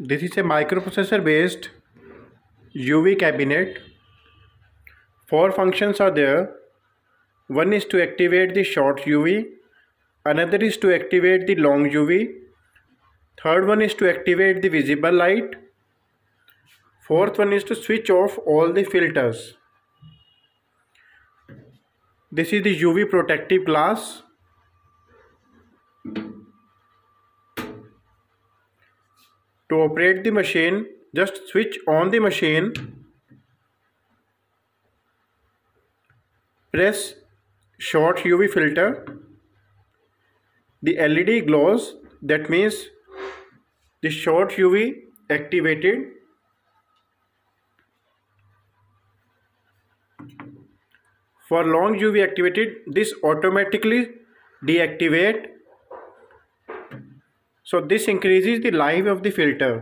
This is a microprocessor based UV cabinet. Four functions are there. One is to activate the short UV, another is to activate the long UV, third one is to activate the visible light, fourth one is to switch off all the filters. This is the UV protective glass. To operate the machine, just switch on the machine. Press short UV filter. The LED glows, that means the short UV activated. For long UV activated, this automatically deactivate so this increases the life of the filter